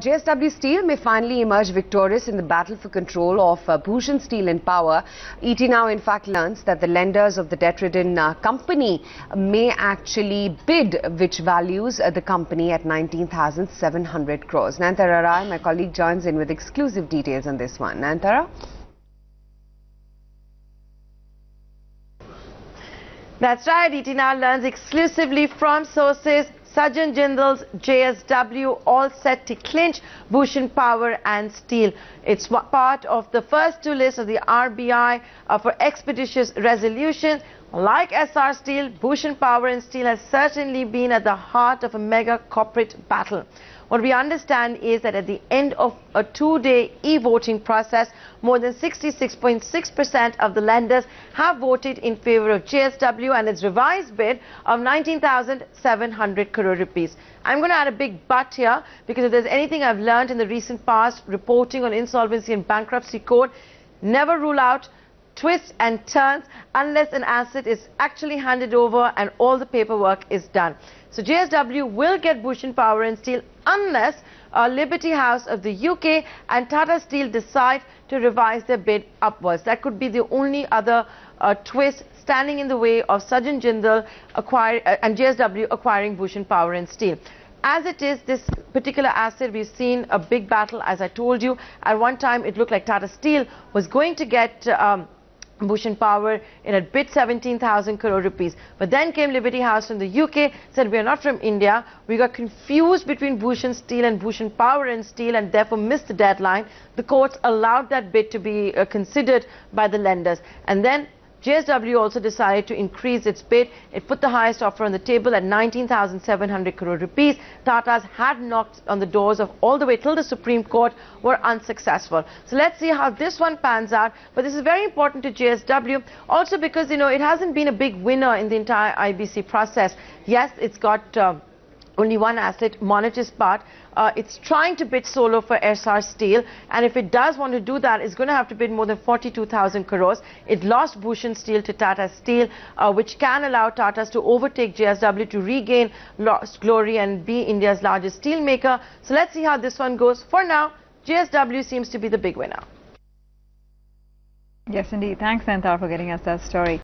JSW Steel may finally emerge victorious in the battle for control of uh, Bhushan Steel and Power. ET now in fact learns that the lenders of the debt-ridden uh, company may actually bid which values uh, the company at 19,700 crores. Nayantara Rai, my colleague, joins in with exclusive details on this one. Nayantara? That's right, ET now learns exclusively from sources Sajjan Jindal's JSW all set to clinch Bhushan Power and Steel. It's part of the first two lists of the RBI uh, for expeditious resolution. Like Essar Steel, Bhushan Power and Steel has certainly been at the heart of a mega corporate battle. What we understand is that at the end of a two-day e-voting process, more than 66.6% of the lenders have voted in favor of JSW and its revised bid of 19,700 crore rupees. I'm going to add a big but here because if there's anything I've learned in the recent past reporting on insolvency and bankruptcy code, never rule out twists and turns unless an asset is actually handed over and all the paperwork is done. So JSW will get Bhushan Power and Steel unless uh, Liberty House of the UK and Tata Steel decide to revise their bid upwards. That could be the only other uh, twist standing in the way of Sajjan Jindal acquire, uh, and JSW acquiring Bhushan Power and Steel. As it is, this particular asset, we've seen a big battle, as I told you. At one time, it looked like Tata Steel was going to get... Um, Bhushan Power in a bid 17,000 crore rupees. But then came Liberty House from the UK, said we are not from India. We got confused between Bhushan Steel and Bhushan Power and Steel and therefore missed the deadline. The courts allowed that bid to be uh, considered by the lenders. And then JSW also decided to increase its bid. It put the highest offer on the table at 19,700 crore rupees. Tata's had knocked on the doors of all the way till the Supreme Court were unsuccessful. So let's see how this one pans out. But this is very important to JSW also because, you know, it hasn't been a big winner in the entire IBC process. Yes, it's got... Uh, only one asset, Monnet Ispat. Uh, it's trying to bid solo for Essar Steel and if it does want to do that, it's going to have to bid more than 42,000 crores. It lost Bhushan Steel to Tata Steel, uh, which can allow Tatas to overtake JSW to regain lost glory and be India's largest steel maker. So let's see how this one goes. For now, JSW seems to be the big winner. Yes, indeed. Thanks, Nayantara, for getting us that story.